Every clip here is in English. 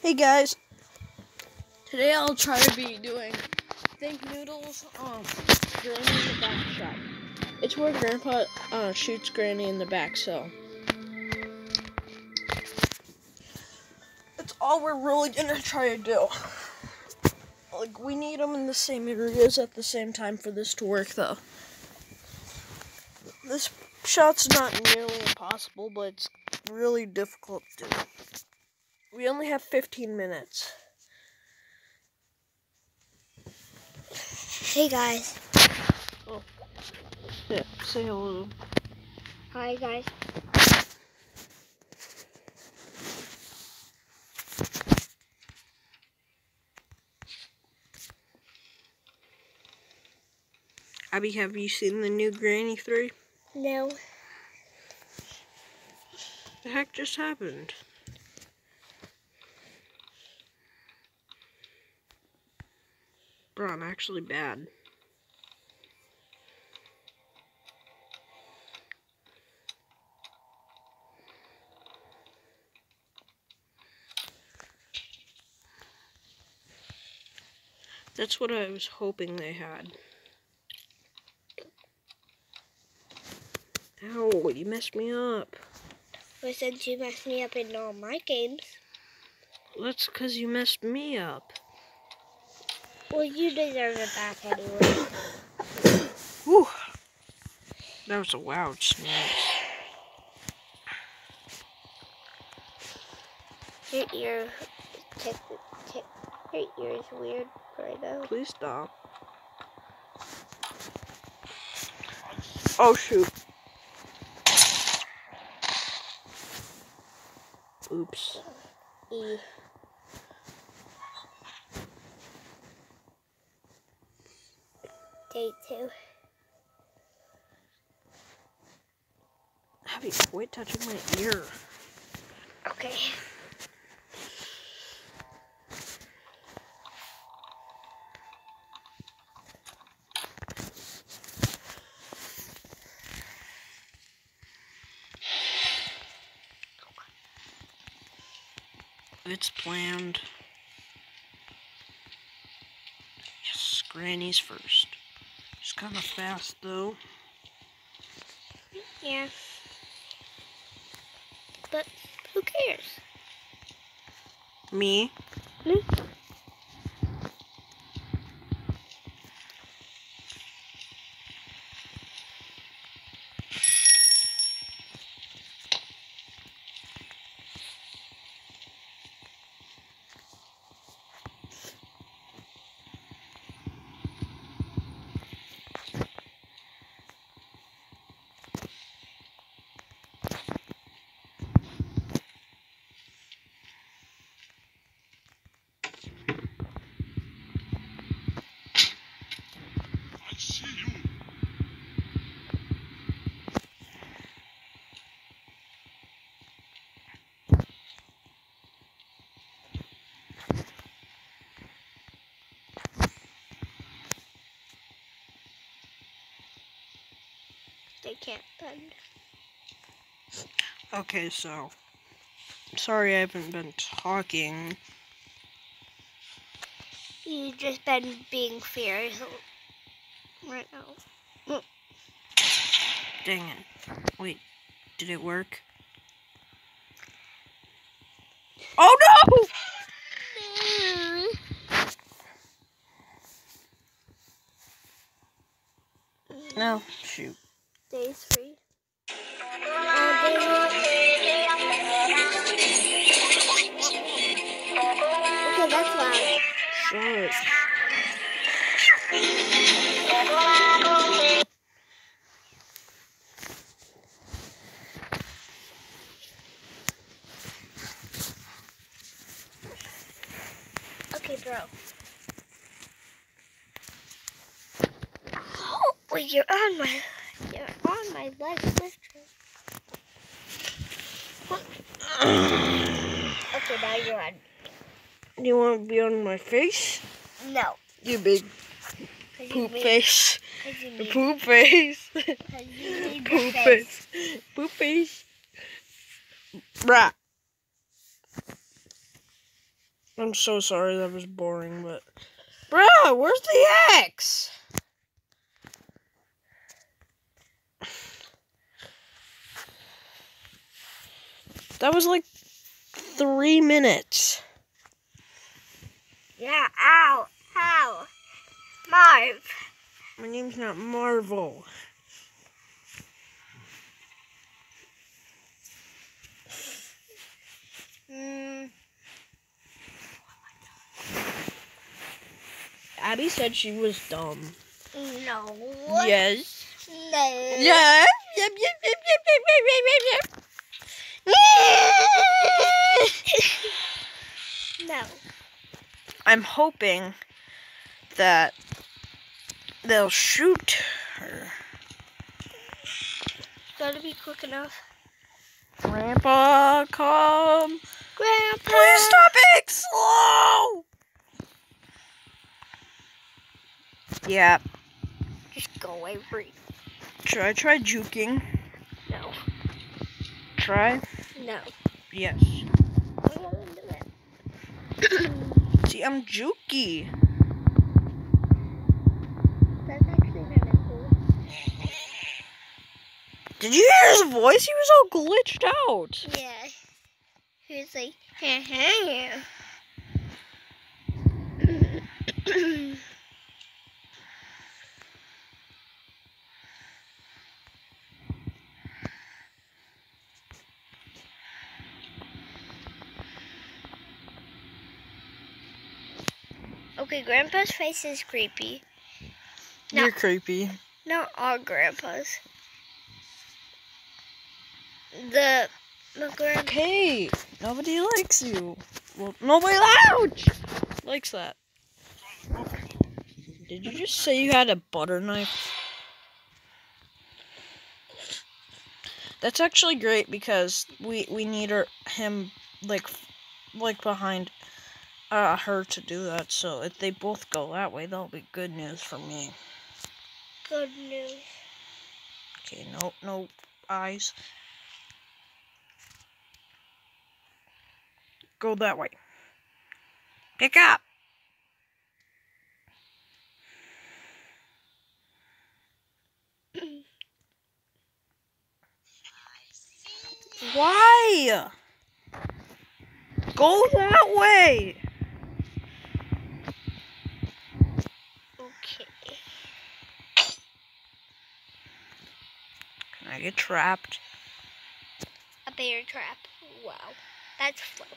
Hey guys, today I'll try to be doing ThinkNoodles, um, Granny in the Back Shot. It's where Grandpa uh, shoots Granny in the back, so. That's all we're really gonna try to do. Like, we need them in the same areas at the same time for this to work, though. This shot's not nearly impossible, but it's really difficult to do. We only have 15 minutes. Hey guys. Oh. Yeah, say hello. Hi guys. Abby, have you seen the new Granny 3? No. The heck just happened? Bro, I'm actually bad. That's what I was hoping they had. Ow, you messed me up. Well, since you messed me up in all my games, That's because you messed me up. Well, you deserve it back anyway. Whew. That was a loud sneeze. Your ear, tick, tick, your ear is weird right now. Please stop. Oh shoot. Oops. E. Day two. Abby, quit touching my ear. Okay. It's planned. Yes, Granny's first. Kind of fast though. Yeah. But who cares? Me? Hmm? They can't bend. Okay, so. Sorry I haven't been talking. You've just been being fierce right now. Dang it. Wait, did it work? Oh no! No, shoot. Day three. Okay, that's loud. Sorry. Okay, bro. Oh, wait, you're on my, my leg lifter. Okay, now you're on. You want to be on my face? No. You big poop face. you need- Poop face. Poop face. face. Poop face. Bruh. I'm so sorry that was boring, but. Bruh, where's the X? That was like three minutes. Yeah, ow, ow. Marv. My name's not Marvel. Mm, Abby said she was dumb. no. Yes. No. Yeah. Yep, yep, yep, yep, yep, yep, yep, yep. No. I'm hoping that they'll shoot her. Gotta be quick enough. Grandpa, come. Grandpa. Please stop being slow. Yeah. Just go away, breathe. Should I try juking? No. Try? No. Yes. I'm gonna do it. See, I'm jukey. That's actually kind of cool. Did you hear his voice? He was all glitched out. Yeah. He was like, ha ha. Okay, Grandpa's face is creepy. No. You're creepy. Not all grandpas. The the grandpa. Okay, nobody likes you. Well, nobody ouch likes that. Did you just say you had a butter knife? That's actually great because we we need her him like like behind uh her to do that. So if they both go that way, that'll be good news for me. Good news. Okay, no no eyes. Go that way. Pick up. Why? Go that way. Okay. Can I get trapped? A bear trap. Wow. That's floating.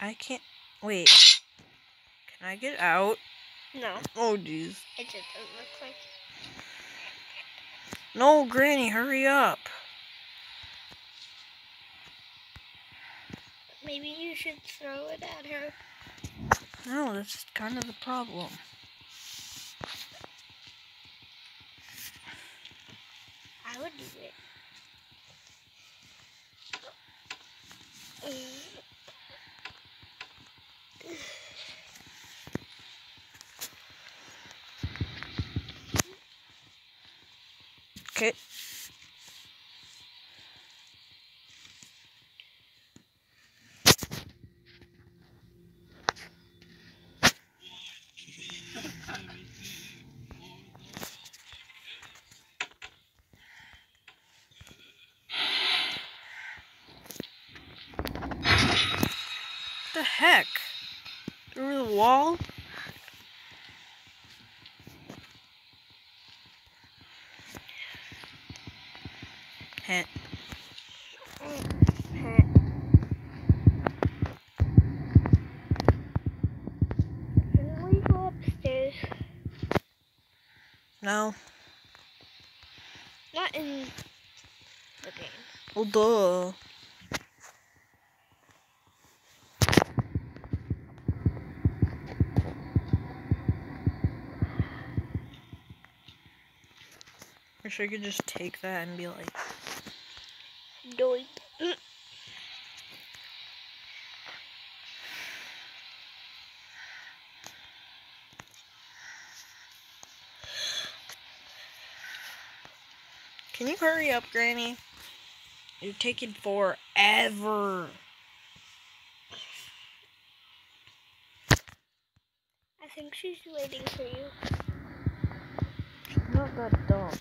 I can't. Wait. Can I get out? No, Oh, jeez. it just doesn't look like. No, Granny, hurry up. Maybe you should throw it at her. No, that's kind of the problem. It. Okay. Heck? Through the wall? Heh. Can we go upstairs? No. Not in the game. Well, duh. Wish I could just take that and be like, Doink. Mm. Can you hurry up, Granny? You're taking forever. I think she's waiting for you. Not that dumb.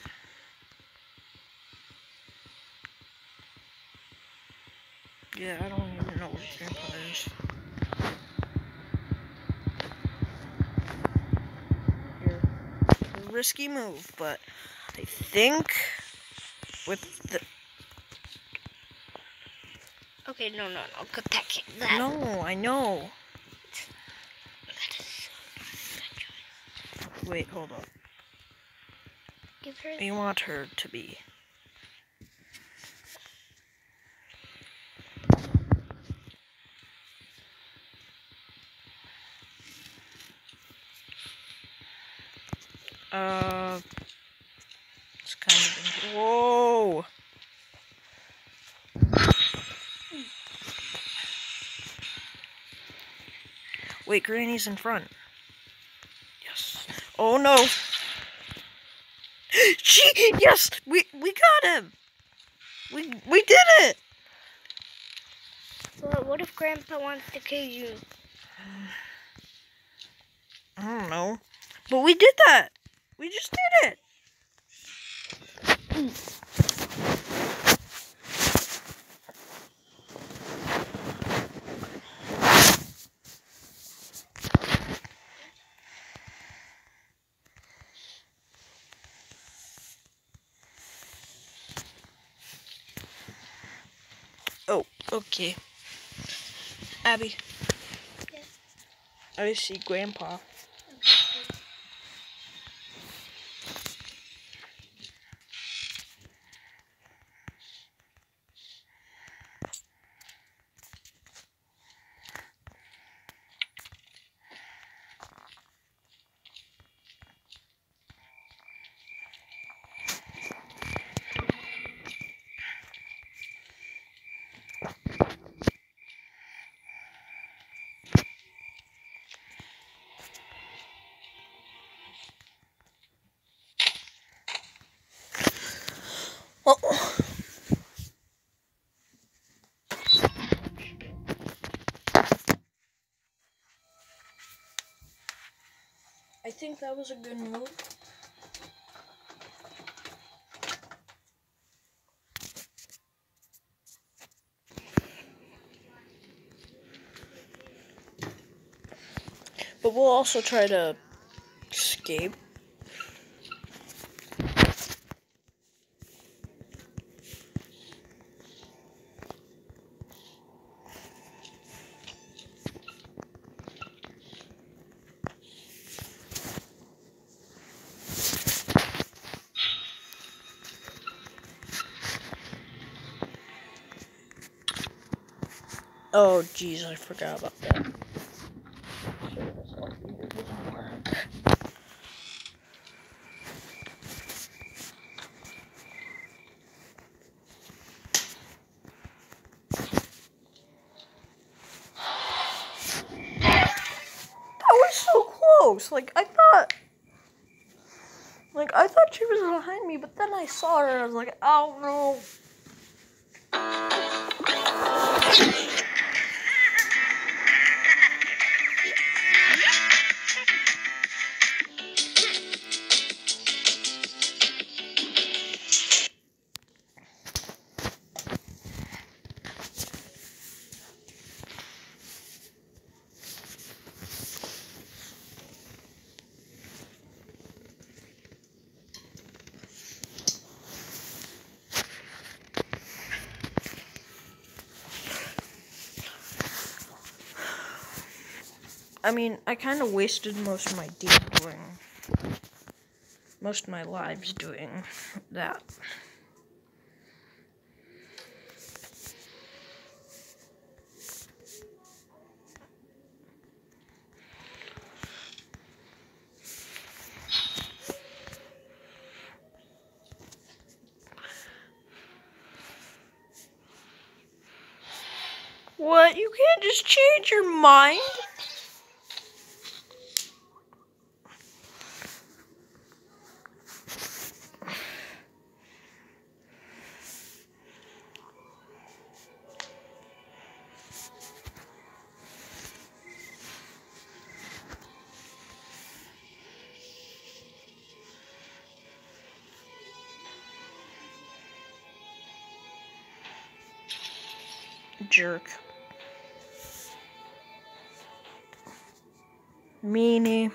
Yeah, I don't even know what grandpa is. Risky move, but I think with the Okay, no, no, no. Good that kid. That. no, I know. That is so not good. Wait, hold on. Give her. You want her to be. Uh, it's kind of. Whoa! Wait, Granny's in front. Yes. Oh no! She yes, we we got him. We we did it. Well, what if Grandpa wants to kill you? I don't know, but we did that. We just did it. Oh, okay. Abby. Yeah. I see Grandpa. I think that was a good move. But we'll also try to escape. Oh, jeez, I forgot about that. That was so close. Like I thought. Like I thought she was behind me, but then I saw her and I was like, oh no. I mean, I kind of wasted most of my day doing, most of my lives doing that. What? You can't just change your mind? Jerk. Meanie.